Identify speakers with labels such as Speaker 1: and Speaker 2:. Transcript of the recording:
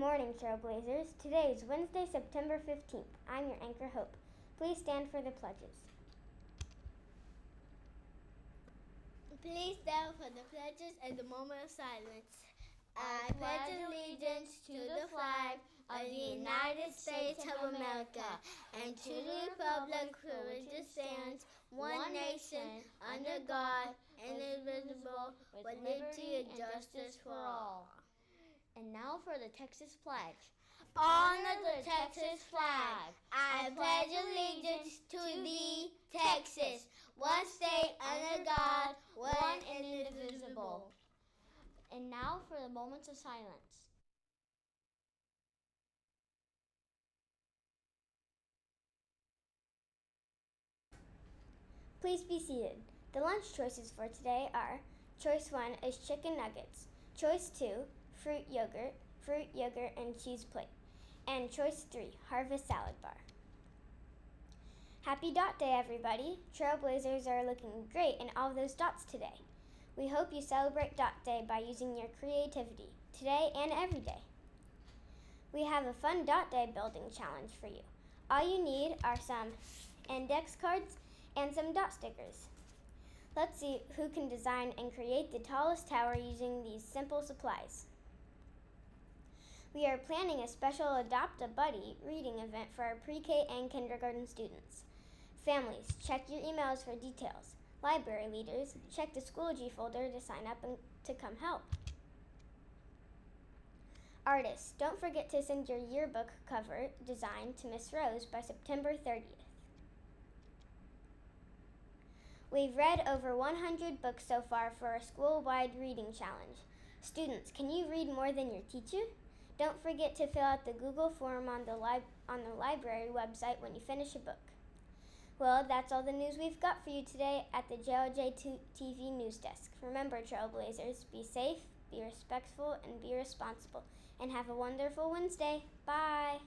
Speaker 1: morning, Trailblazers. Today is Wednesday, September 15th. I'm your anchor, Hope. Please stand for the pledges.
Speaker 2: Please stand for the pledges and the moment of silence. I pledge allegiance to the flag of the United States of America and to the republic for which it stands, one nation, under God, indivisible, with liberty and justice for all.
Speaker 3: And now for the Texas pledge.
Speaker 2: Honor the Texas flag. I pledge allegiance to thee, Texas, one state under God, one and indivisible.
Speaker 3: And now for the moments of silence.
Speaker 1: Please be seated. The lunch choices for today are Choice 1 is chicken nuggets, Choice 2, fruit yogurt, fruit yogurt and cheese plate, and Choice 3, harvest salad bar. Happy Dot Day, everybody! Trailblazers are looking great in all those dots today. We hope you celebrate Dot Day by using your creativity today and every day. We have a fun Dot Day building challenge for you. All you need are some index cards and some dot stickers. Let's see who can design and create the tallest tower using these simple supplies. We are planning a special Adopt a Buddy reading event for our pre K and kindergarten students. Families, check your emails for details. Library leaders, check the Schoology folder to sign up and to come help. Artists, don't forget to send your yearbook cover design to Miss Rose by September 30th. We've read over 100 books so far for our school wide reading challenge. Students, can you read more than your teacher? Don't forget to fill out the Google form on the, lib- on the library website when you finish a book. Well, that's all the news we've got for you today at the JLJ TV News Desk. Remember, Trailblazers, be safe, be respectful, and be responsible. And have a wonderful Wednesday. Bye.